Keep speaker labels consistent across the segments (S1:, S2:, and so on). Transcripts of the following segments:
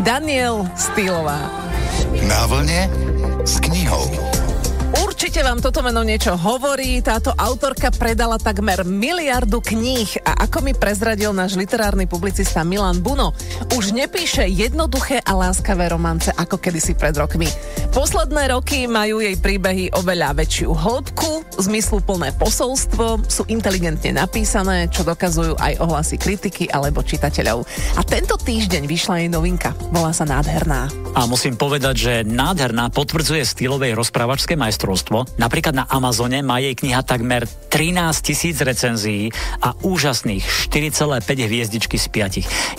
S1: Daniel Stýlová.
S2: Na vlne s knihou.
S1: Určite vám toto meno niečo hovorí. Táto autorka predala takmer miliardu kníh a ako mi prezradil náš literárny publicista Milan Buno, už nepíše jednoduché a láskavé romance ako kedysi pred rokmi. Posledné roky majú jej príbehy oveľa väčšiu hĺbku, zmysluplné posolstvo, sú inteligentne napísané, čo dokazujú aj ohlasy kritiky alebo čitateľov. A tento týždeň vyšla jej novinka, volá sa Nádherná.
S3: A musím povedať, že Nádherná potvrdzuje stylovej rozprávačské majstrovstvo množstvo. Napríklad na Amazone má jej kniha takmer 13 tisíc recenzií a úžasných 4,5 hviezdičky z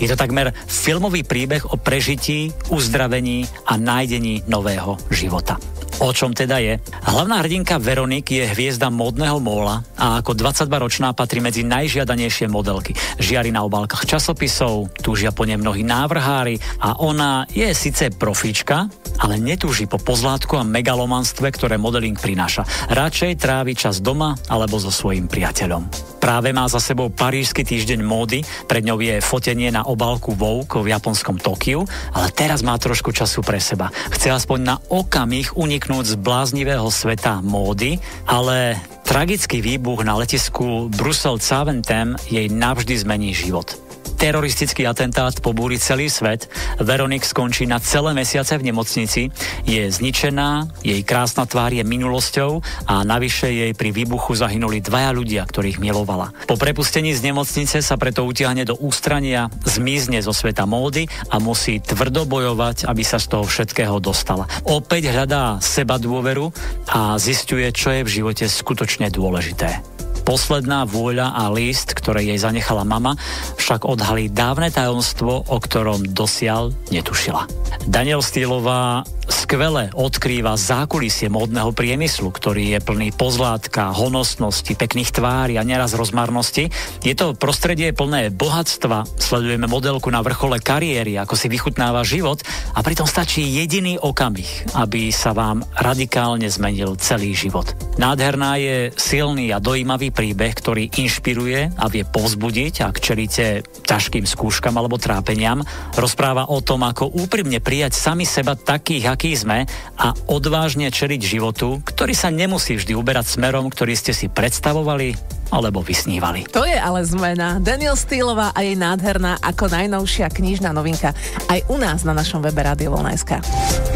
S3: 5. Je to takmer filmový príbeh o prežití, uzdravení a nájdení nového života. O čom teda je? Hlavná hrdinka Veronik je hviezda modného móla a ako 22-ročná patrí medzi najžiadanejšie modelky. Žiari na obálkach časopisov, túžia po nej mnohí návrhári a ona je síce profíčka, ale netúži po pozlátku a megalomanstve, ktoré modeling prináša. Radšej trávi čas doma alebo so svojím priateľom. Práve má za sebou Parížsky týždeň módy, pred ňou je fotenie na obálku Vogue v japonskom Tokiu, ale teraz má trošku času pre seba. Chce aspoň na okamih uniknúť z bláznivého sveta módy, ale tragický výbuch na letisku Brusel Zaventem jej navždy zmení život teroristický atentát pobúri celý svet. Veronik skončí na celé mesiace v nemocnici. Je zničená, jej krásna tvár je minulosťou a navyše jej pri výbuchu zahynuli dvaja ľudia, ktorých milovala. Po prepustení z nemocnice sa preto utiahne do ústrania, zmizne zo sveta módy a musí tvrdo bojovať, aby sa z toho všetkého dostala. Opäť hľadá seba dôveru a zistuje, čo je v živote skutočne dôležité. Posledná vôľa a list, ktoré jej zanechala mama, však odhalí dávne tajomstvo, o ktorom dosiaľ netušila. Daniel Stýlová skvele odkrýva zákulisie módneho priemyslu, ktorý je plný pozlátka, honosnosti, pekných tvári a neraz rozmarnosti. Je to prostredie plné bohatstva, sledujeme modelku na vrchole kariéry, ako si vychutnáva život a pritom stačí jediný okamih, aby sa vám radikálne zmenil celý život. Nádherná je silný a dojímavý príbeh, ktorý inšpiruje a vie povzbudiť, ak čelíte ťažkým skúškam alebo trápeniam. Rozpráva o tom, ako úprimne prijať sami seba takých, akí sme a odvážne čeliť životu, ktorý sa nemusí vždy uberať smerom, ktorý ste si predstavovali alebo vysnívali.
S1: To je ale zmena. Daniel Stýlová a jej nádherná ako najnovšia knižná novinka aj u nás na našom webe Radio Volna.sk.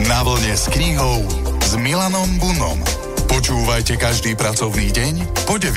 S2: Na vlne s knihou s Milanom Bunom. Počúvajte každý pracovný deň po 9.